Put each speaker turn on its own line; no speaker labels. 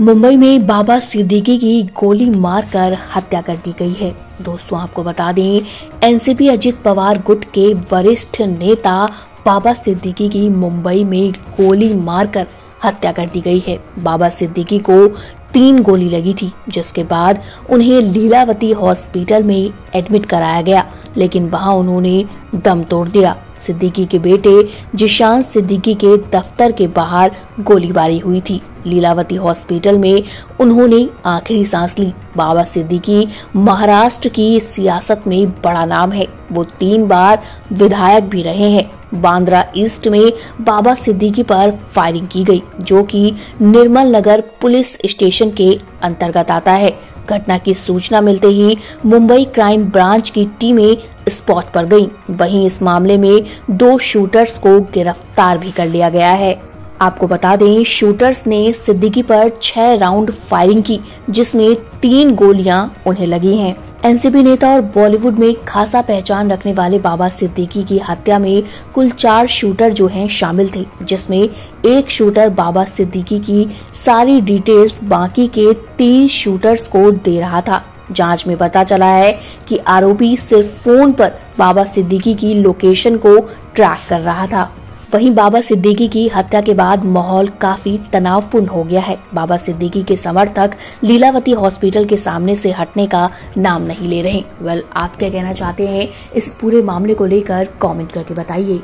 मुंबई में बाबा सिद्दीकी की गोली मारकर हत्या कर दी गई है। दोस्तों, आपको बता दें, एनसीपी अजित पवार गुट के वरिष्ठ नेता बाबा सिद्दीकी की मुंबई में गोली मारकर हत्या कर दी गई है। बाबा सिद्दीकी को तीन गोली लगी थी, जिसके बाद उन्हें लीलावती हॉस्पिटल में एडमिट कराया गया, लेकिन वहाँ उन्होंने दम तोड़ दिया। सिद्दीकी के बेटे जिशान सिद्दीकी के दफ्तर के बाहर गोलीबारी हुई थी। लीलावती हॉस्पिटल में उन्होंने आखिरी सांस ली। बाबा सिद्दीकी महाराष्ट्र की सियासत में बड़ा नाम है। वो तीन बार विधायक भी रहे हैं। बांद्रा ईस्ट में बाबा सिद्दीकी पर फायरिंग की गई, जो कि निर्मल नगर पुलिस स्टेशन के अंतर्गत आता है। घटना की सूचना मिलते ही मुंबई क्राइम ब्रांच की टीमें स्पॉट पर गईं। वहीं इस मामले में दो शूटर्स को गिरफ़्तार भी कर लिया गया है आपको बता दें, शूटर्स ने सिद्दीकी पर छह राउंड फायरिंग की, जिसमें तीन गोलियाँ उन्हें लगी हैं। एनसीपी नेता और बॉलीवुड में खासा पहचान रखने वाले बाबा सिद्दीकी की हत्या में कुल चार शूटर जो हैं शामिल थे, जिसमें एक शूटर बाबा सिद्दीकी की सारी डिटेल्स बाकी के तीन शूटर्स को दे रहा था। जाँच में पता चला है कि आरोपी सिर्फ़ फ़ोन पर बाबा सिद्दीकी की लोकेशन को ट्रैक कर रहा था। वहीं बाबा सिद्दीकी की हत्या के बाद माहौल काफ़ी तनावपूर्ण हो गया है। बाबा सिद्दीकी के समर्थक लीलावती हॉस्पिटल के सामने से हटने का नाम नहीं ले रहे। वेल, आप क्या कहना चाहते हैं इस पूरे मामले को लेकर कमेंट करके बताइए।